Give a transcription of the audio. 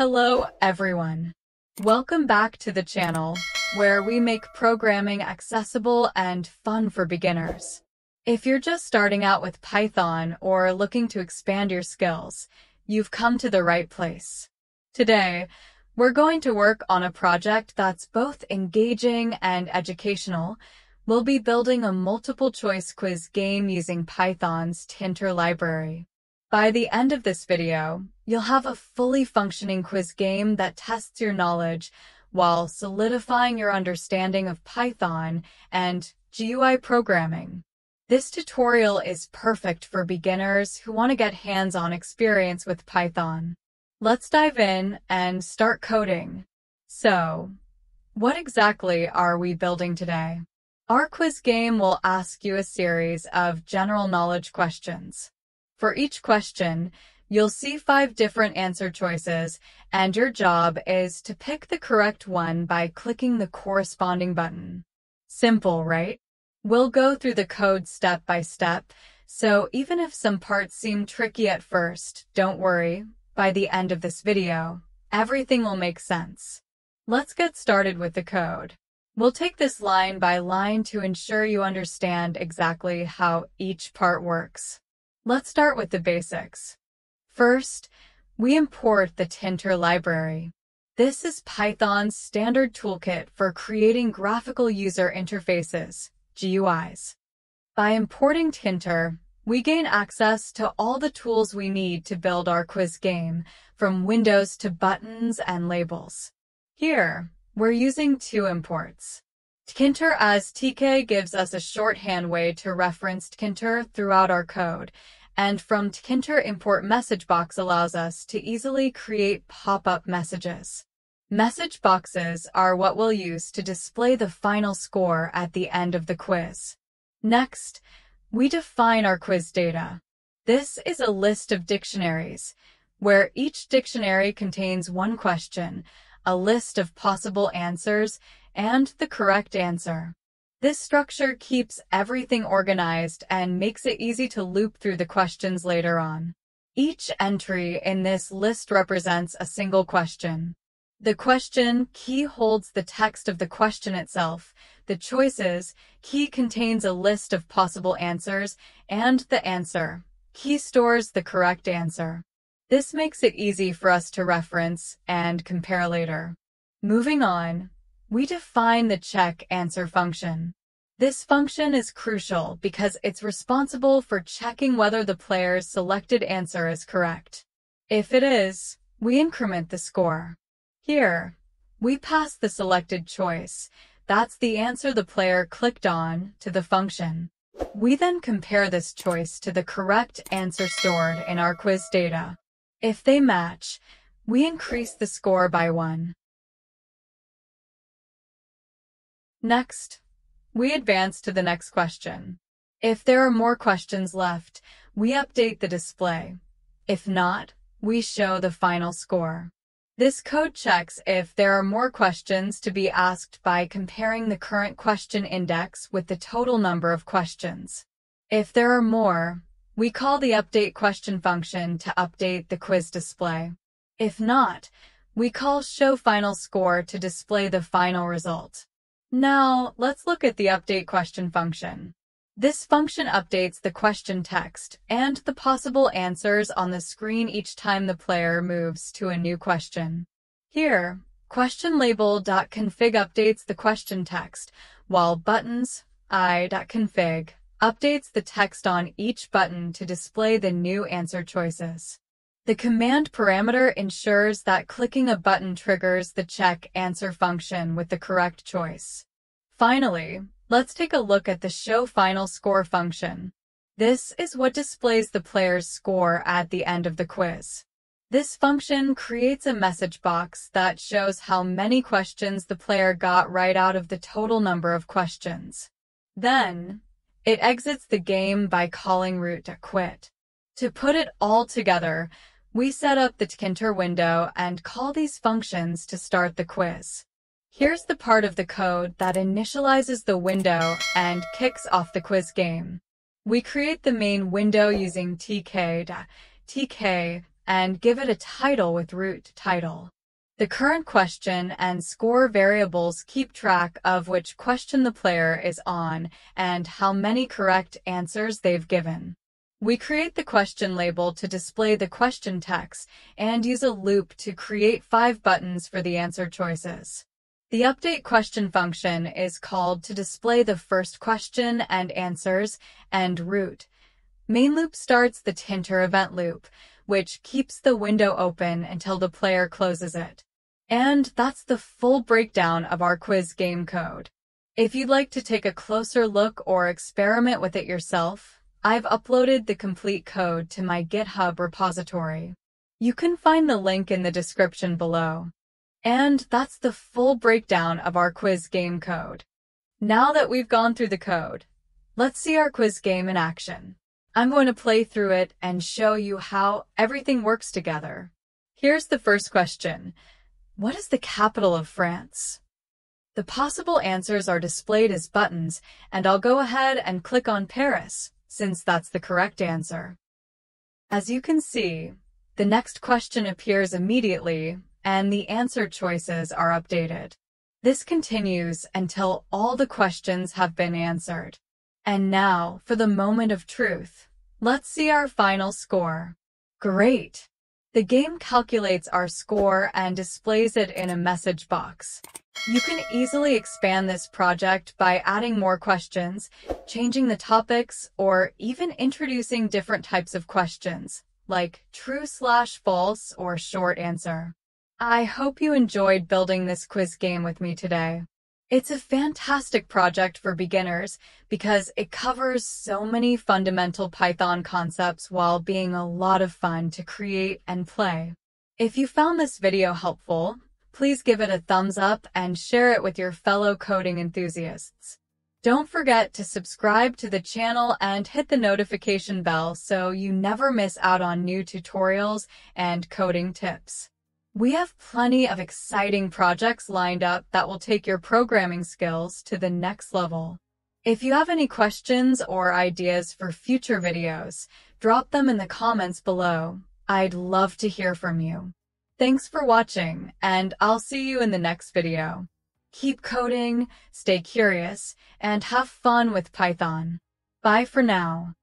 Hello, everyone. Welcome back to the channel, where we make programming accessible and fun for beginners. If you're just starting out with Python or looking to expand your skills, you've come to the right place. Today, we're going to work on a project that's both engaging and educational. We'll be building a multiple choice quiz game using Python's Tkinter library. By the end of this video, you'll have a fully functioning quiz game that tests your knowledge while solidifying your understanding of Python and GUI programming. This tutorial is perfect for beginners who want to get hands-on experience with Python. Let's dive in and start coding. So, what exactly are we building today? Our quiz game will ask you a series of general knowledge questions. For each question, you'll see five different answer choices, and your job is to pick the correct one by clicking the corresponding button. Simple, right? We'll go through the code step by step, so even if some parts seem tricky at first, don't worry. By the end of this video, everything will make sense. Let's get started with the code. We'll take this line by line to ensure you understand exactly how each part works. Let's start with the basics. First, we import the Tkinter library. This is Python's standard toolkit for creating graphical user interfaces, GUIs. By importing Tkinter, we gain access to all the tools we need to build our quiz game, from windows to buttons and labels. Here, we're using two imports. Tkinter as TK gives us a shorthand way to reference Tkinter throughout our code, and from Tkinter import message box allows us to easily create pop-up messages. Message boxes are what we'll use to display the final score at the end of the quiz. Next, we define our quiz data. This is a list of dictionaries, where each dictionary contains one question, a list of possible answers, and the correct answer. This structure keeps everything organized and makes it easy to loop through the questions later on. Each entry in this list represents a single question. The question key holds the text of the question itself. The choices key contains a list of possible answers, and the answer key stores the correct answer. This makes it easy for us to reference and compare later. Moving on, we define the check answer function. This function is crucial because it's responsible for checking whether the player's selected answer is correct. If it is, we increment the score. Here, we pass the selected choice, that's the answer the player clicked on, to the function. We then compare this choice to the correct answer stored in our quiz data. If they match, we increase the score by 1. Next, we advance to the next question. If there are more questions left, we update the display. If not, we show the final score. This code checks if there are more questions to be asked by comparing the current question index with the total number of questions. If there are more, we call the update question function to update the quiz display. If not, we call show final score to display the final result. Now, let's look at the update question function. This function updates the question text and the possible answers on the screen each time the player moves to a new question. Here, questionLabel.config updates the question text, while buttons i.config updates the text on each button to display the new answer choices. The command parameter ensures that clicking a button triggers the check answer function with the correct choice. Finally, let's take a look at the show final score function. This is what displays the player's score at the end of the quiz. This function creates a message box that shows how many questions the player got right out of the total number of questions. Then, it exits the game by calling root to quit. To put it all together, we set up the Tkinter window and call these functions to start the quiz. Here's the part of the code that initializes the window and kicks off the quiz game. We create the main window using tk, tk and give it a title with root title. The current question and score variables keep track of which question the player is on and how many correct answers they've given. We create the question label to display the question text and use a loop to create five buttons for the answer choices. The update question function is called to display the first question and answers and route. Main loop starts the Tkinter event loop, which keeps the window open until the player closes it. And that's the full breakdown of our quiz game code. If you'd like to take a closer look or experiment with it yourself, I've uploaded the complete code to my GitHub repository. You can find the link in the description below. And that's the full breakdown of our quiz game code. Now that we've gone through the code, let's see our quiz game in action. I'm going to play through it and show you how everything works together. Here's the first question. What is the capital of France? The possible answers are displayed as buttons, and I'll go ahead and click on Paris, since that's the correct answer. As you can see, the next question appears immediately, and the answer choices are updated. This continues until all the questions have been answered. And now, for the moment of truth. Let's see our final score. Great! The game calculates our score and displays it in a message box. You can easily expand this project by adding more questions, changing the topics, or even introducing different types of questions, like true slash false or short answer. I hope you enjoyed building this quiz game with me today. It's a fantastic project for beginners because it covers so many fundamental Python concepts while being a lot of fun to create and play. If you found this video helpful, please give it a thumbs up and share it with your fellow coding enthusiasts. Don't forget to subscribe to the channel and hit the notification bell so you never miss out on new tutorials and coding tips. We have plenty of exciting projects lined up that will take your programming skills to the next level. If you have any questions or ideas for future videos, drop them in the comments below. I'd love to hear from you. Thanks for watching, and I'll see you in the next video. Keep coding, stay curious, and have fun with Python. Bye for now.